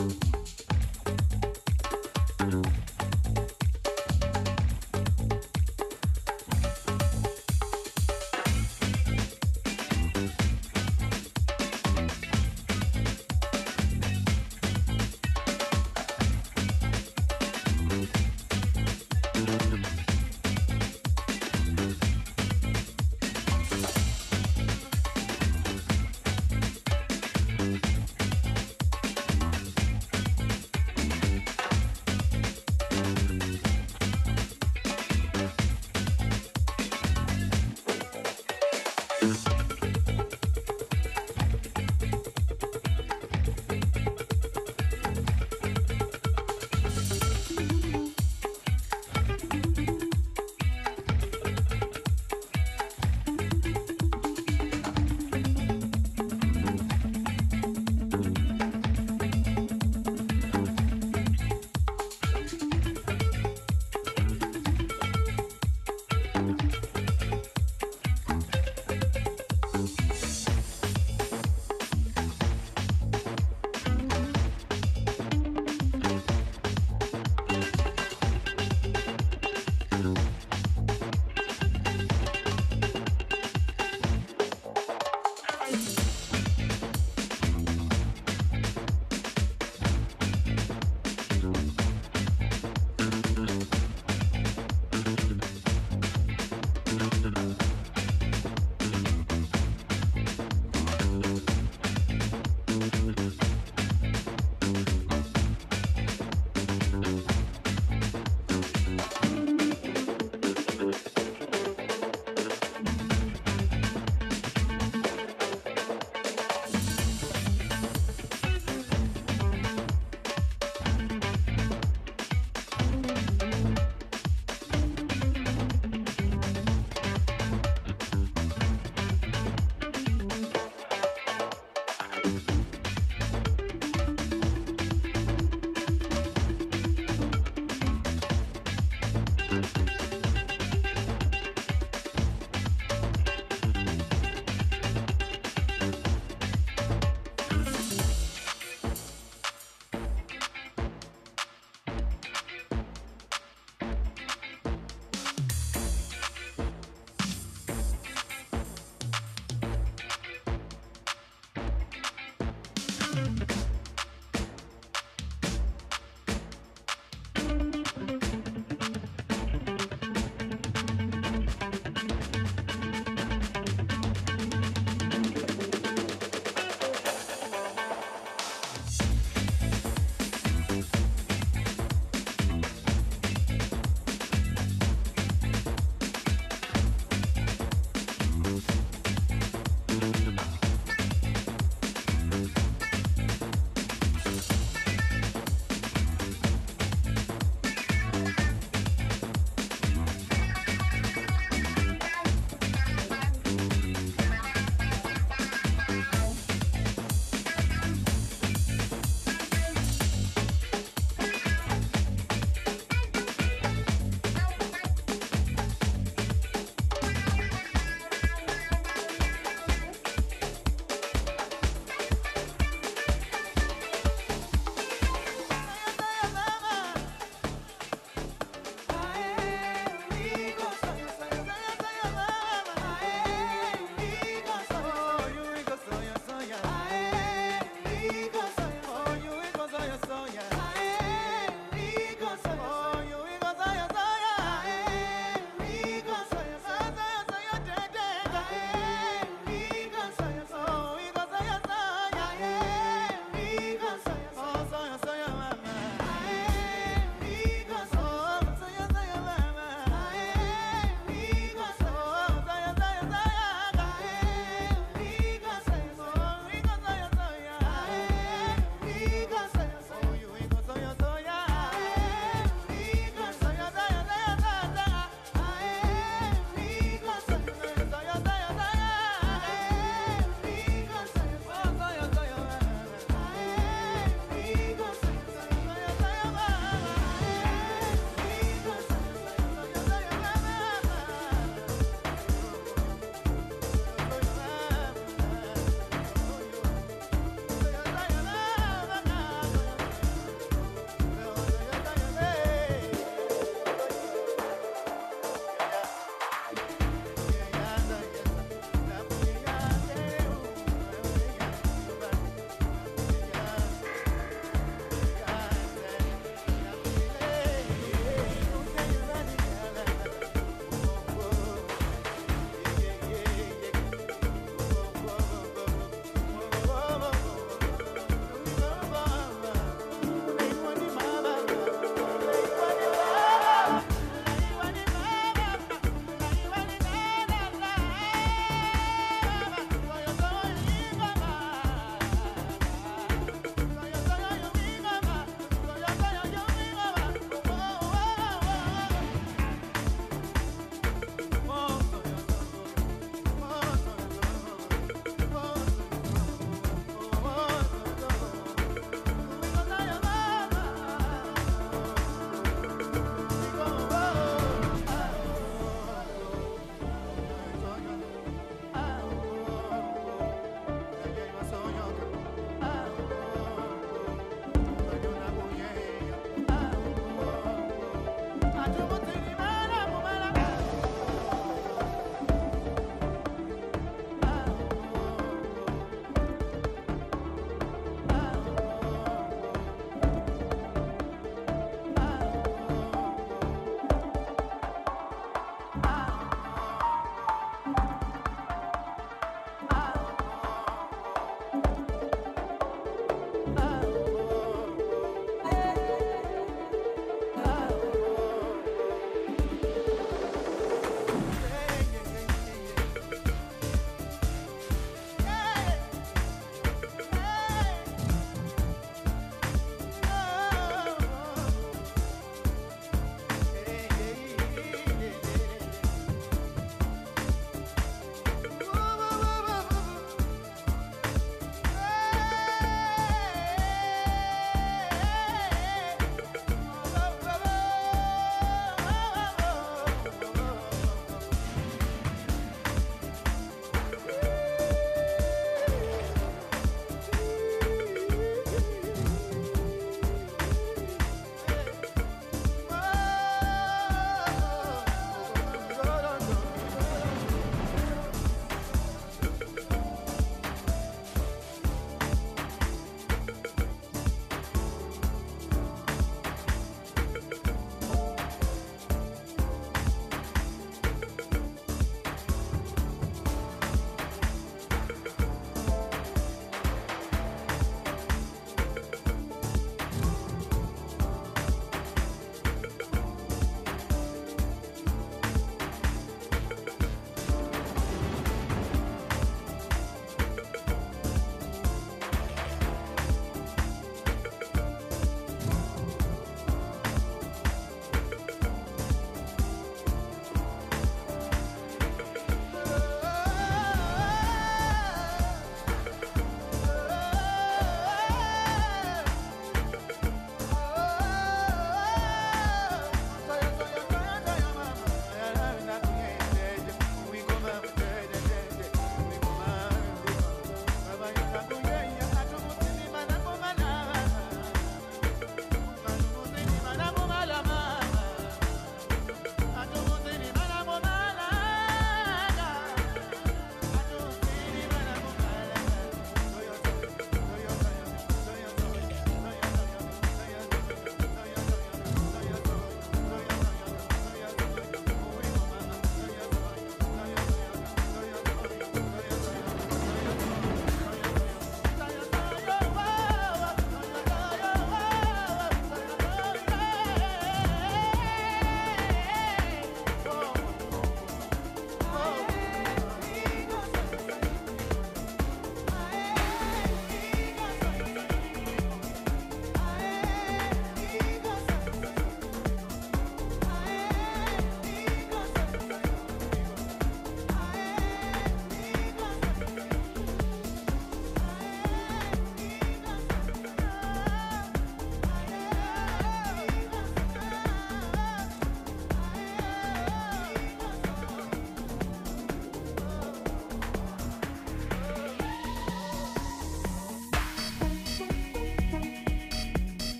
you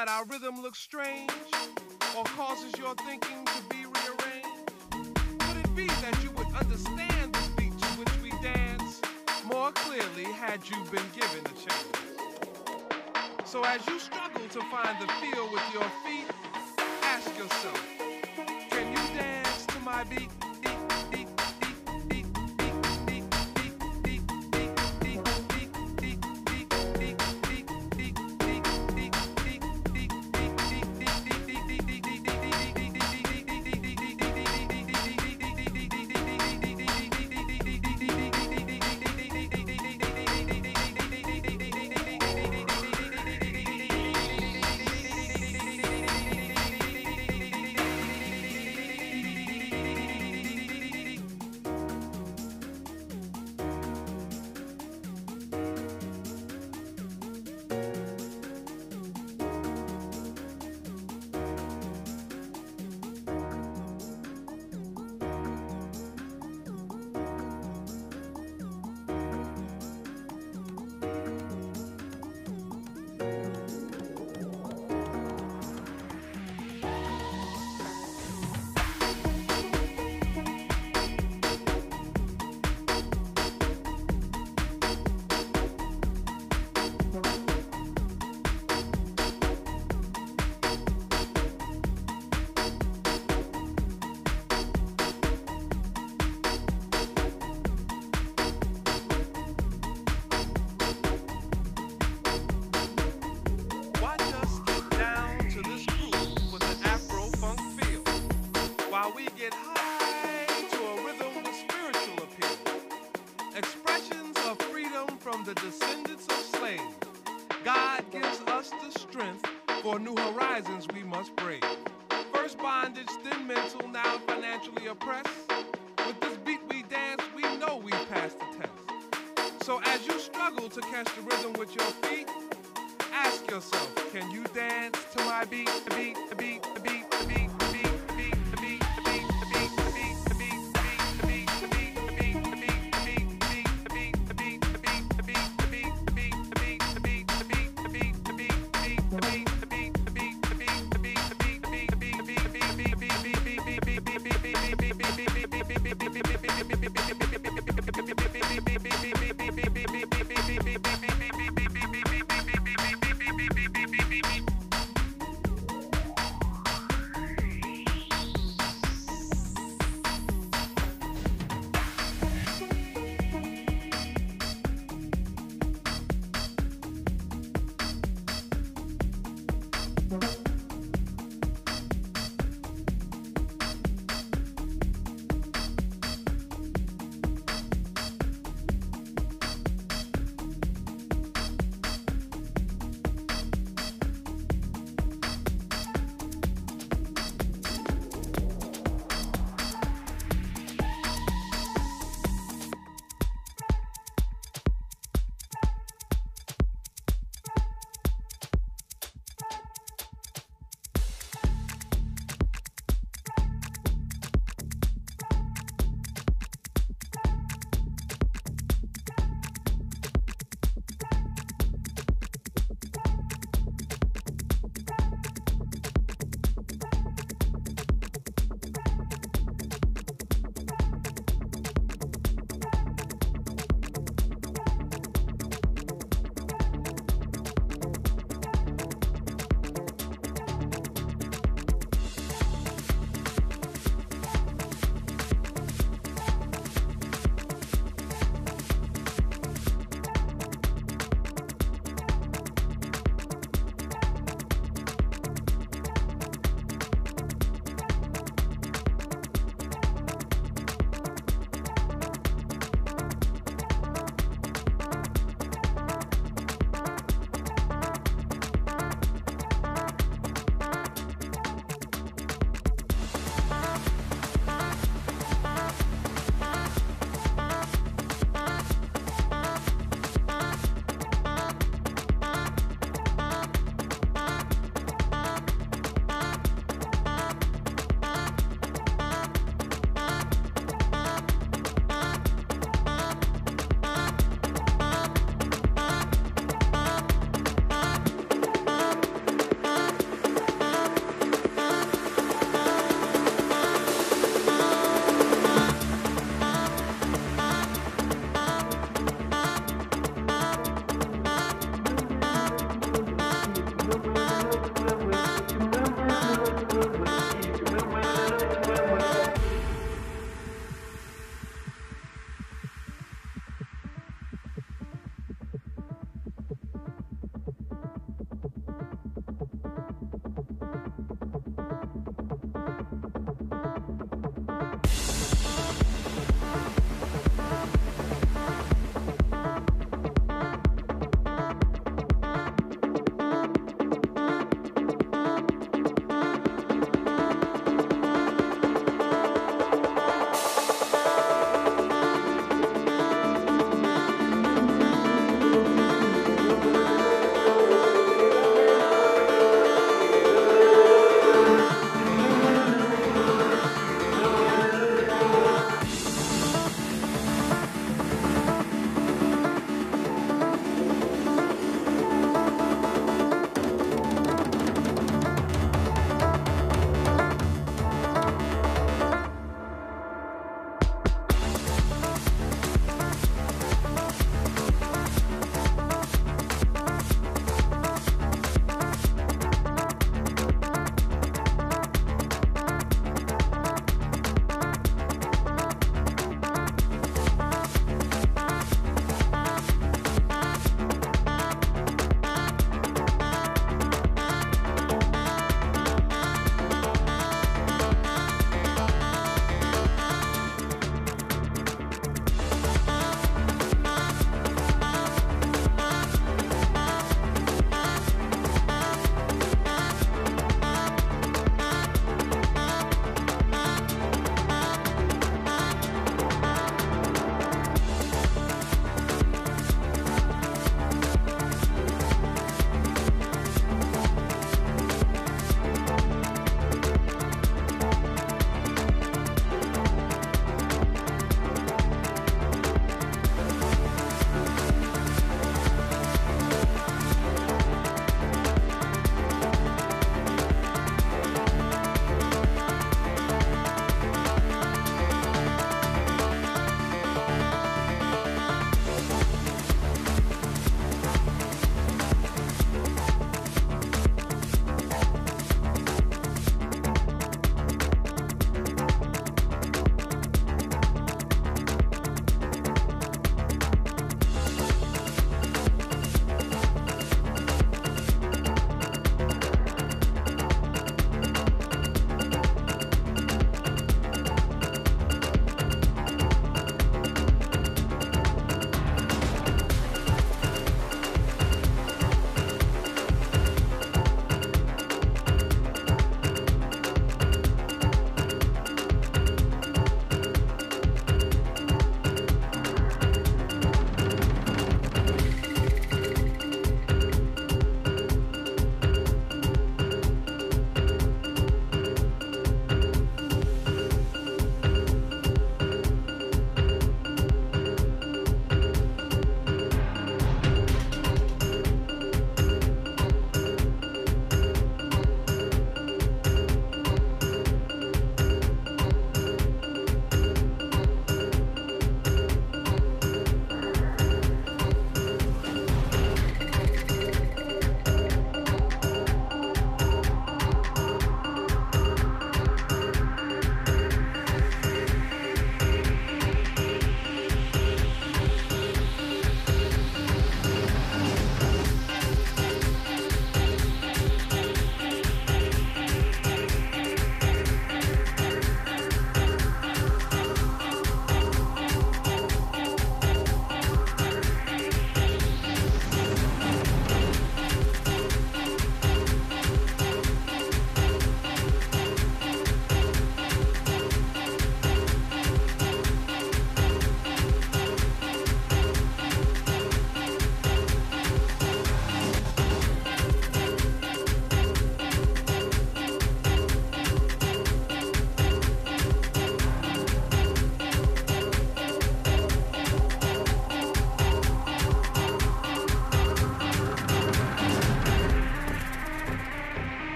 that our rhythm looks strange or causes your thinking to be rearranged? Could it be that you would understand the beat to which we dance more clearly had you been given a chance? So as you struggle to find the feel with your feet, ask yourself, can you dance to my beat?